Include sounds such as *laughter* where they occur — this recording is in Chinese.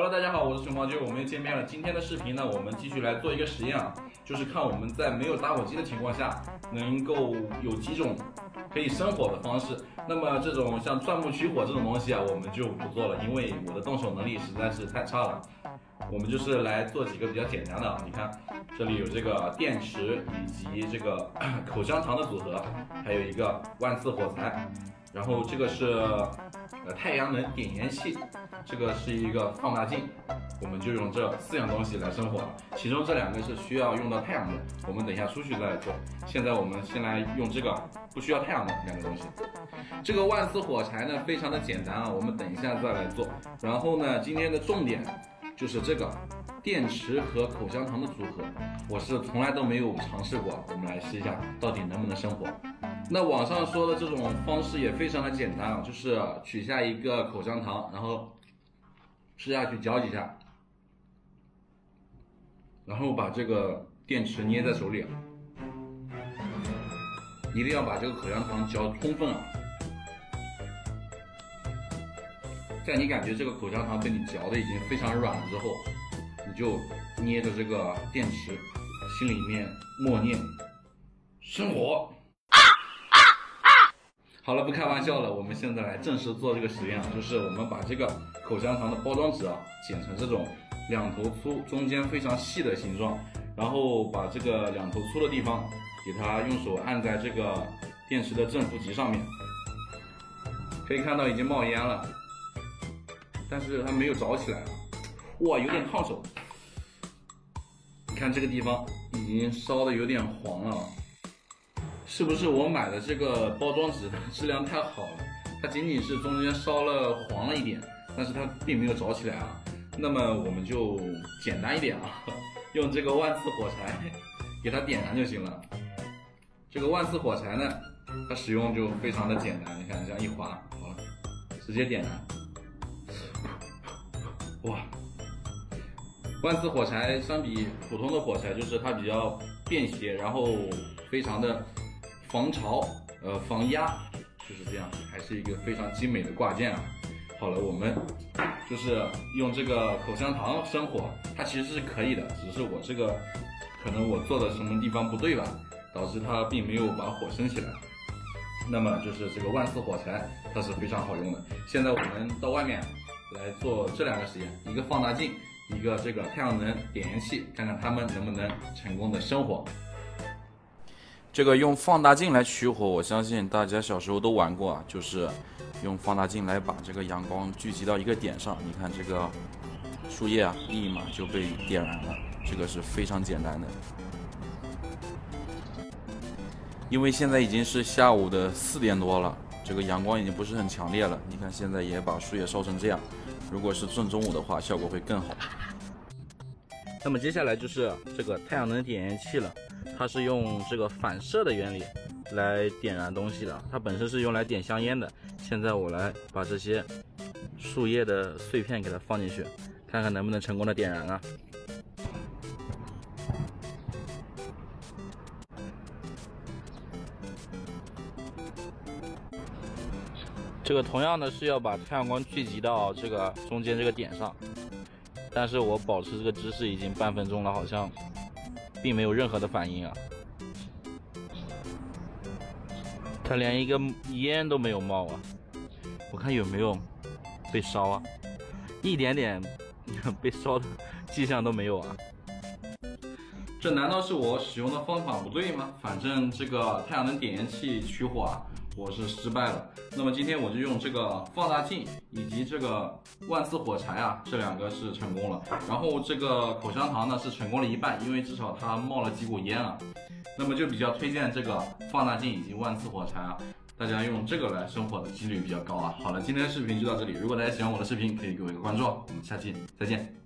Hello，大家好，我是熊猫君，我们又见面了。今天的视频呢，我们继续来做一个实验啊，就是看我们在没有打火机的情况下，能够有几种可以生火的方式。那么这种像钻木取火这种东西啊，我们就不做了，因为我的动手能力实在是太差了。我们就是来做几个比较简单的啊，你看这里有这个电池以及这个 *coughs* 口香糖的组合，还有一个万字火柴。然后这个是呃太阳能点烟器，这个是一个放大镜，我们就用这四样东西来生火。其中这两个是需要用到太阳能，我们等一下出去再来做。现在我们先来用这个不需要太阳能两个东西。这个万斯火柴呢非常的简单啊，我们等一下再来做。然后呢，今天的重点就是这个电池和口香糖的组合，我是从来都没有尝试过，我们来试一下到底能不能生火。那网上说的这种方式也非常的简单啊，就是取下一个口香糖，然后吃下去嚼几下，然后把这个电池捏在手里，一定要把这个口香糖嚼充分啊。在你感觉这个口香糖被你嚼的已经非常软了之后，你就捏着这个电池，心里面默念生火。好了，不开玩笑了，我们现在来正式做这个实验啊，就是我们把这个口香糖的包装纸啊剪成这种两头粗、中间非常细的形状，然后把这个两头粗的地方给它用手按在这个电池的正负极上面，可以看到已经冒烟了，但是它没有着起来，哇，有点烫手，你看这个地方已经烧的有点黄了。是不是我买的这个包装纸质量太好了？它仅仅是中间烧了黄了一点，但是它并没有着起来啊。那么我们就简单一点啊，用这个万字火柴给它点燃就行了。这个万字火柴呢，它使用就非常的简单，你看这样一划，好了，直接点燃。哇，万字火柴相比普通的火柴，就是它比较便携，然后非常的。防潮，呃，防压，就是这样，还是一个非常精美的挂件啊。好了，我们就是用这个口香糖生火，它其实是可以的，只是我这个可能我做的什么地方不对吧，导致它并没有把火升起来。那么就是这个万斯火柴，它是非常好用的。现在我们到外面来做这两个实验，一个放大镜，一个这个太阳能点烟器，看看它们能不能成功的生火。这个用放大镜来取火，我相信大家小时候都玩过啊，就是用放大镜来把这个阳光聚集到一个点上。你看这个树叶啊，立马就被点燃了，这个是非常简单的。因为现在已经是下午的四点多了，这个阳光已经不是很强烈了。你看现在也把树叶烧成这样，如果是正中午的话，效果会更好。那么接下来就是这个太阳能点烟器了。它是用这个反射的原理来点燃东西的，它本身是用来点香烟的。现在我来把这些树叶的碎片给它放进去，看看能不能成功的点燃啊。这个同样的是要把太阳光聚集到这个中间这个点上，但是我保持这个姿势已经半分钟了，好像。并没有任何的反应啊，它连一个烟都没有冒啊，我看有没有被烧啊，一点点 *laughs* 被烧的迹象都没有啊，这难道是我使用的方法不对吗？反正这个太阳能点烟器取火啊。我是失败了，那么今天我就用这个放大镜以及这个万斯火柴啊，这两个是成功了。然后这个口香糖呢是成功了一半，因为至少它冒了几股烟啊。那么就比较推荐这个放大镜以及万斯火柴啊，大家用这个来生火的几率比较高啊。好了，今天的视频就到这里，如果大家喜欢我的视频，可以给我一个关注，我们下期再见。